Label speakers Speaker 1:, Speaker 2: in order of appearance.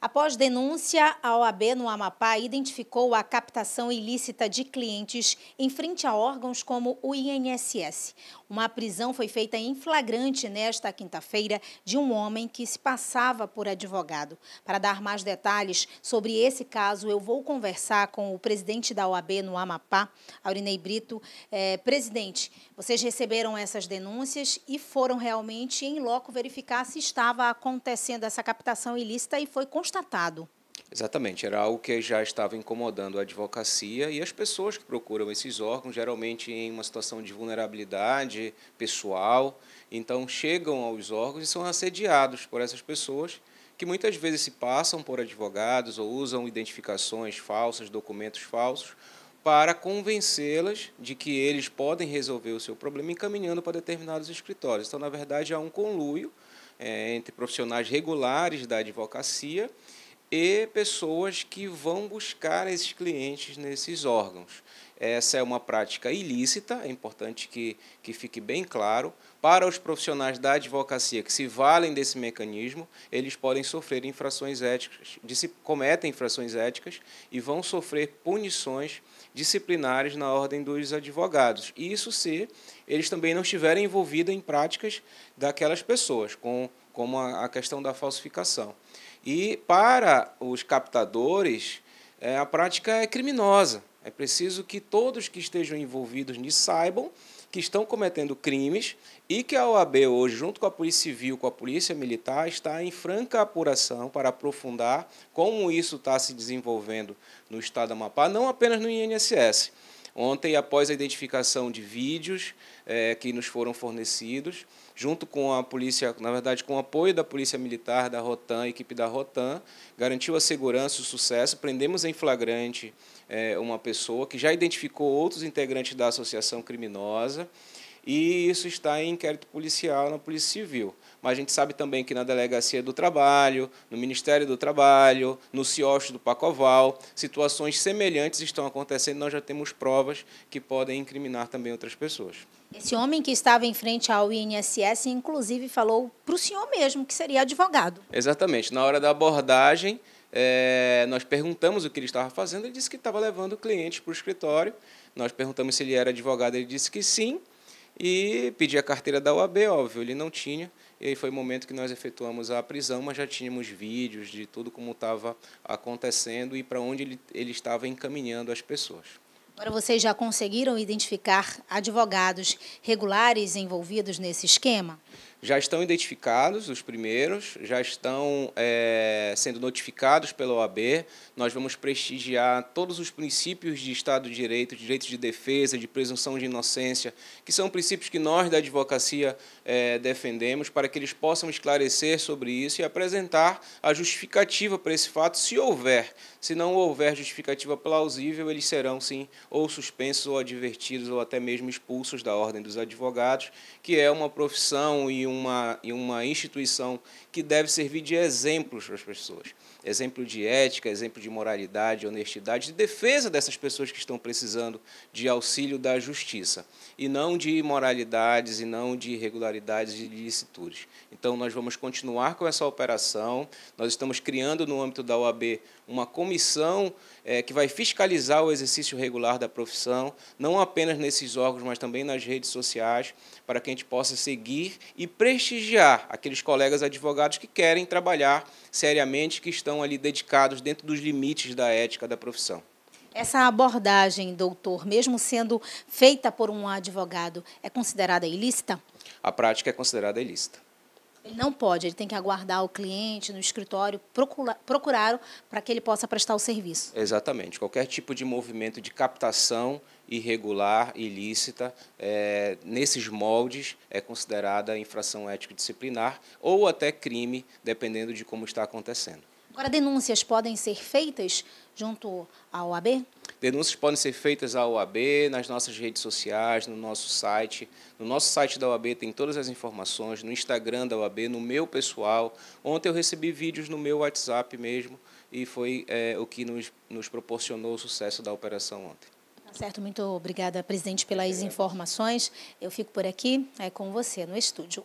Speaker 1: Após denúncia, a OAB no Amapá identificou a captação ilícita de clientes em frente a órgãos como o INSS. Uma prisão foi feita em flagrante nesta quinta-feira de um homem que se passava por advogado. Para dar mais detalhes sobre esse caso, eu vou conversar com o presidente da OAB no Amapá, Aurinei Brito. É, presidente, vocês receberam essas denúncias e foram realmente em loco verificar se estava acontecendo essa captação ilícita e foi constatado constatado.
Speaker 2: Exatamente, era algo que já estava incomodando a advocacia e as pessoas que procuram esses órgãos, geralmente em uma situação de vulnerabilidade pessoal, então chegam aos órgãos e são assediados por essas pessoas que muitas vezes se passam por advogados ou usam identificações falsas, documentos falsos, para convencê-las de que eles podem resolver o seu problema encaminhando para determinados escritórios. Então, na verdade, há um conluio é, entre profissionais regulares da advocacia e pessoas que vão buscar esses clientes nesses órgãos. Essa é uma prática ilícita, é importante que, que fique bem claro. Para os profissionais da advocacia que se valem desse mecanismo, eles podem sofrer infrações éticas, cometem infrações éticas e vão sofrer punições disciplinares na ordem dos advogados. Isso se eles também não estiverem envolvidos em práticas daquelas pessoas, com, como a, a questão da falsificação. E para os captadores, é, a prática é criminosa. É preciso que todos que estejam envolvidos nisso saibam que estão cometendo crimes e que a OAB hoje, junto com a Polícia Civil, com a Polícia Militar, está em franca apuração para aprofundar como isso está se desenvolvendo no estado do Amapá, não apenas no INSS. Ontem, após a identificação de vídeos é, que nos foram fornecidos, junto com a polícia, na verdade, com o apoio da Polícia Militar, da Rotan, equipe da Rotan, garantiu a segurança e o sucesso. Prendemos em flagrante é, uma pessoa que já identificou outros integrantes da associação criminosa e isso está em inquérito policial na Polícia Civil. Mas a gente sabe também que na Delegacia do Trabalho, no Ministério do Trabalho, no CIOSH do Pacoval, situações semelhantes estão acontecendo. Nós já temos provas que podem incriminar também outras pessoas.
Speaker 1: Esse homem que estava em frente ao INSS, inclusive, falou para o senhor mesmo que seria advogado.
Speaker 2: Exatamente. Na hora da abordagem, é, nós perguntamos o que ele estava fazendo. Ele disse que estava levando clientes para o escritório. Nós perguntamos se ele era advogado. Ele disse que sim e pedi a carteira da UAB, óbvio, ele não tinha. E aí foi o momento que nós efetuamos a prisão, mas já tínhamos vídeos de tudo como estava acontecendo e para onde ele, ele estava encaminhando as pessoas.
Speaker 1: Agora, vocês já conseguiram identificar advogados regulares envolvidos nesse esquema?
Speaker 2: Já estão identificados os primeiros, já estão é, sendo notificados pela OAB. Nós vamos prestigiar todos os princípios de Estado de Direito, direitos de defesa, de presunção de inocência, que são princípios que nós da advocacia é, defendemos, para que eles possam esclarecer sobre isso e apresentar a justificativa para esse fato, se houver. Se não houver justificativa plausível, eles serão, sim, ou suspensos, ou advertidos, ou até mesmo expulsos da Ordem dos Advogados, que é uma profissão e uma, uma instituição que deve servir de exemplos para as pessoas. Exemplo de ética, exemplo de moralidade, honestidade, de defesa dessas pessoas que estão precisando de auxílio da justiça, e não de imoralidades, e não de irregularidades e de licitudes. Então, nós vamos continuar com essa operação, nós estamos criando no âmbito da OAB uma comissão é, que vai fiscalizar o exercício regular da profissão, não apenas nesses órgãos, mas também nas redes sociais, para que a gente possa seguir e prestigiar aqueles colegas advogados que querem trabalhar seriamente, que estão ali dedicados dentro dos limites da ética da profissão.
Speaker 1: Essa abordagem, doutor, mesmo sendo feita por um advogado, é considerada ilícita?
Speaker 2: A prática é considerada ilícita.
Speaker 1: Ele não pode, ele tem que aguardar o cliente no escritório, procurar para que ele possa prestar o serviço.
Speaker 2: Exatamente. Qualquer tipo de movimento de captação irregular, ilícita, é, nesses moldes, é considerada infração ético-disciplinar ou até crime, dependendo de como está acontecendo.
Speaker 1: Agora, denúncias podem ser feitas junto à OAB?
Speaker 2: Denúncias podem ser feitas à OAB, nas nossas redes sociais, no nosso site. No nosso site da OAB tem todas as informações, no Instagram da OAB, no meu pessoal. Ontem eu recebi vídeos no meu WhatsApp mesmo e foi é, o que nos, nos proporcionou o sucesso da operação ontem.
Speaker 1: Tá certo, muito obrigada, presidente, pelas informações. Eu fico por aqui é com você no estúdio.